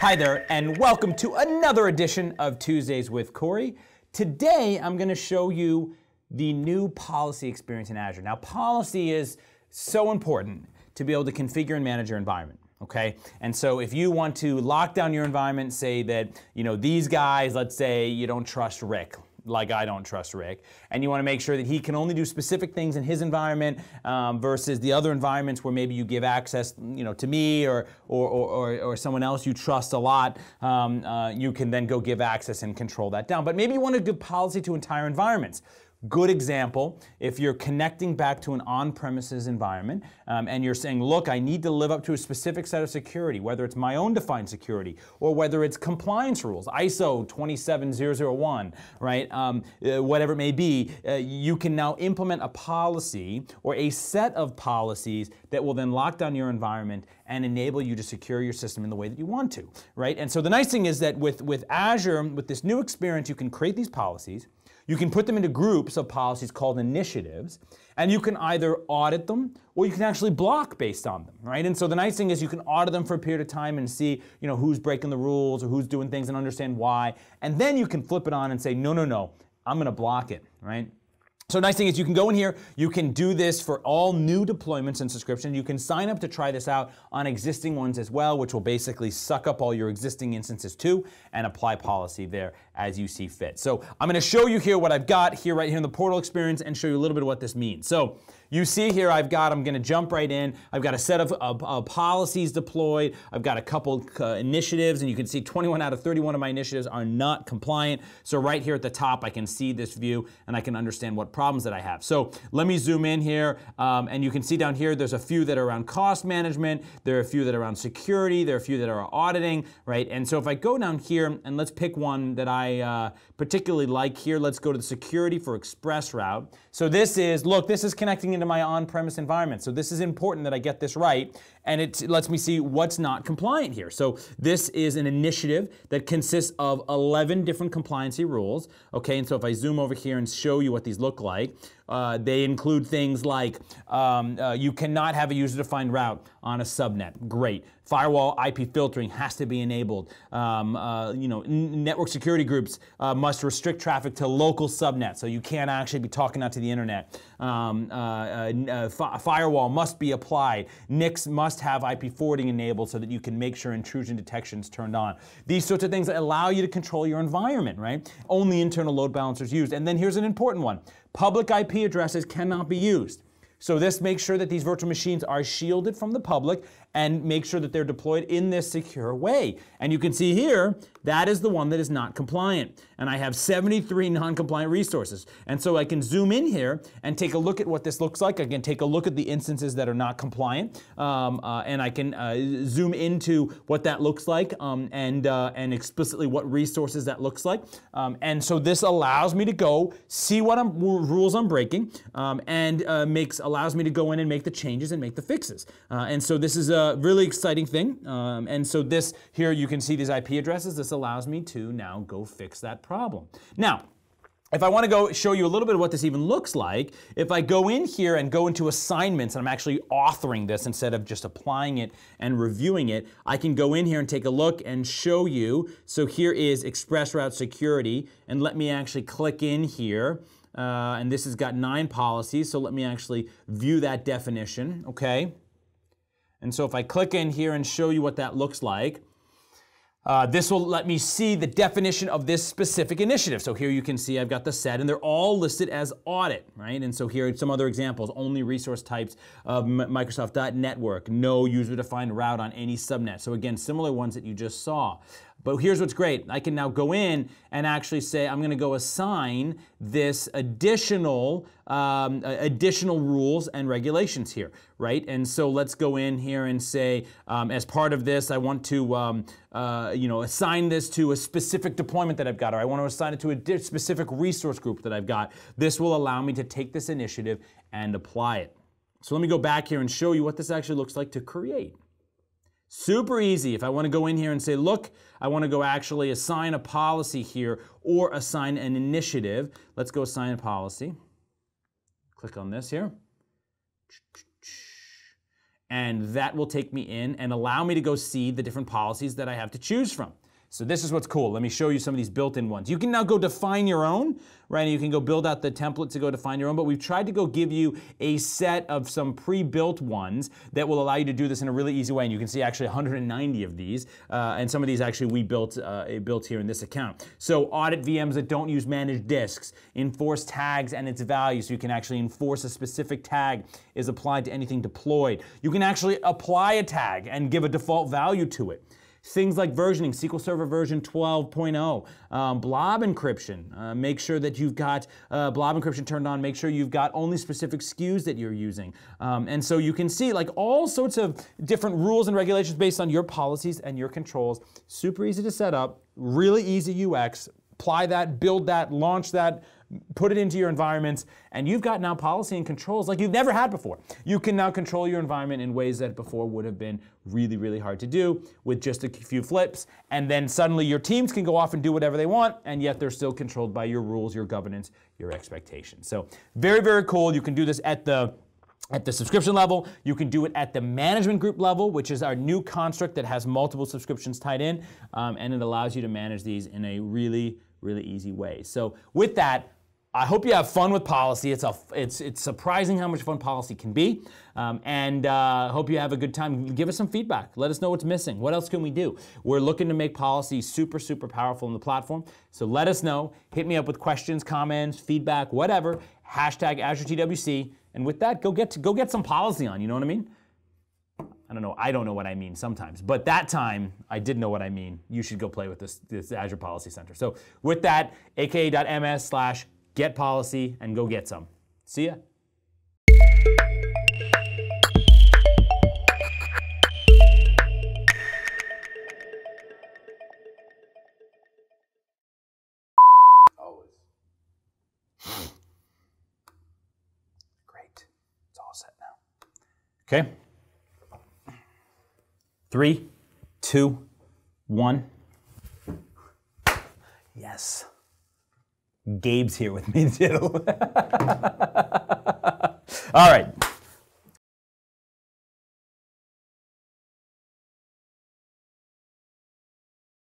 Hi there, and welcome to another edition of Tuesdays with Corey. Today, I'm going to show you the new policy experience in Azure. Now, policy is so important to be able to configure and manage your environment. Okay, and so if you want to lock down your environment, say that you know these guys, let's say you don't trust Rick, like I don't trust Rick, and you want to make sure that he can only do specific things in his environment um, versus the other environments where maybe you give access, you know, to me or or, or, or someone else you trust a lot. Um, uh, you can then go give access and control that down. But maybe you want to give policy to entire environments. Good example, if you're connecting back to an on-premises environment um, and you're saying, look, I need to live up to a specific set of security, whether it's my own defined security or whether it's compliance rules, ISO 27001, right, um, uh, whatever it may be, uh, you can now implement a policy or a set of policies that will then lock down your environment and enable you to secure your system in the way that you want to, right? And so the nice thing is that with, with Azure, with this new experience, you can create these policies, you can put them into groups of policies called initiatives, and you can either audit them or you can actually block based on them, right? And so the nice thing is you can audit them for a period of time and see, you know, who's breaking the rules or who's doing things and understand why. And then you can flip it on and say, no, no, no, I'm going to block it, right? So nice thing is you can go in here, you can do this for all new deployments and subscriptions. You can sign up to try this out on existing ones as well, which will basically suck up all your existing instances too and apply policy there as you see fit. So I'm gonna show you here what I've got here right here in the portal experience and show you a little bit of what this means. So you see here I've got, I'm going to jump right in. I've got a set of, of, of policies deployed. I've got a couple uh, initiatives, and you can see 21 out of 31 of my initiatives are not compliant. So right here at the top, I can see this view, and I can understand what problems that I have. So let me zoom in here, um, and you can see down here, there's a few that are around cost management. There are a few that are around security. There are a few that are auditing, right? And so if I go down here, and let's pick one that I uh, particularly like here. Let's go to the security for ExpressRoute. So this is, look, this is connecting into my on-premise environment. So this is important that I get this right, and it lets me see what's not compliant here. So this is an initiative that consists of 11 different compliancy rules. Okay, and so if I zoom over here and show you what these look like, uh, they include things like um, uh, you cannot have a user-defined route on a subnet. Great. Firewall IP filtering has to be enabled. Um, uh, you know, network security groups uh, must restrict traffic to local subnets, so you can't actually be talking out to the internet. Um, uh, uh, firewall must be applied. NICs must have IP forwarding enabled so that you can make sure intrusion detection is turned on. These sorts of things allow you to control your environment, right? Only internal load balancers used. And then here's an important one. Public IP addresses cannot be used. So this makes sure that these virtual machines are shielded from the public and make sure that they're deployed in this secure way. And you can see here, that is the one that is not compliant. And I have 73 non-compliant resources. And so I can zoom in here and take a look at what this looks like. I can take a look at the instances that are not compliant. Um, uh, and I can uh, zoom into what that looks like um, and, uh, and explicitly what resources that looks like. Um, and so this allows me to go see what I'm, rules I'm breaking um, and uh, makes allows me to go in and make the changes and make the fixes. Uh, and so this is a really exciting thing. Um, and so this here, you can see these IP addresses. This allows me to now go fix that problem. Now, if I want to go show you a little bit of what this even looks like, if I go in here and go into assignments, and I'm actually authoring this instead of just applying it and reviewing it, I can go in here and take a look and show you. So here is ExpressRoute Security, and let me actually click in here. Uh, and this has got nine policies, so let me actually view that definition, okay? And so if I click in here and show you what that looks like, uh, this will let me see the definition of this specific initiative. So here you can see I've got the set, and they're all listed as audit, right? And so here are some other examples. Only resource types of Microsoft Network, no user-defined route on any subnet. So again, similar ones that you just saw. But here's what's great. I can now go in and actually say, I'm going to go assign this additional, um, additional rules and regulations here, right? And so let's go in here and say, um, as part of this, I want to, um, uh, you know, assign this to a specific deployment that I've got, or I want to assign it to a specific resource group that I've got. This will allow me to take this initiative and apply it. So let me go back here and show you what this actually looks like to create. Super easy. If I want to go in here and say, look, I want to go actually assign a policy here or assign an initiative. Let's go assign a policy. Click on this here. and that will take me in and allow me to go see the different policies that I have to choose from. So this is what's cool. Let me show you some of these built-in ones. You can now go define your own, right? And you can go build out the template to go define your own, but we've tried to go give you a set of some pre-built ones that will allow you to do this in a really easy way. And you can see actually 190 of these, uh, and some of these actually we built, uh, built here in this account. So audit VMs that don't use managed disks, enforce tags and its value, so you can actually enforce a specific tag is applied to anything deployed. You can actually apply a tag and give a default value to it. Things like versioning, SQL Server version 12.0, um, blob encryption. Uh, make sure that you've got uh, blob encryption turned on. Make sure you've got only specific SKUs that you're using. Um, and so you can see like all sorts of different rules and regulations based on your policies and your controls. Super easy to set up, really easy UX. Apply that, build that, launch that, put it into your environments, and you've got now policy and controls like you've never had before. You can now control your environment in ways that before would have been really, really hard to do with just a few flips. And then suddenly your teams can go off and do whatever they want, and yet they're still controlled by your rules, your governance, your expectations. So very, very cool. You can do this at the at the subscription level. You can do it at the management group level, which is our new construct that has multiple subscriptions tied in, um, and it allows you to manage these in a really, really easy way. So with that, I hope you have fun with policy. It's, a, it's, it's surprising how much fun policy can be. Um, and uh, hope you have a good time. Give us some feedback. Let us know what's missing. What else can we do? We're looking to make policy super, super powerful in the platform. So let us know. Hit me up with questions, comments, feedback, whatever. Hashtag AzureTWC. And with that, go get, to, go get some policy on. You know what I mean? I don't know. I don't know what I mean sometimes, but that time I did know what I mean. You should go play with this, this Azure Policy Center. So with that, aka.ms slash get policy, and go get some. See ya. Always. Great. It's all set now. Okay. Three, two, one. Yes. Gabe's here with me too. All right.